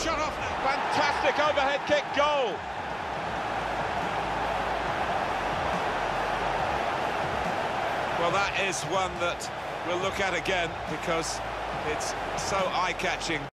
shot off. Fantastic overhead kick goal. Well, that is one that we'll look at again because it's so eye-catching.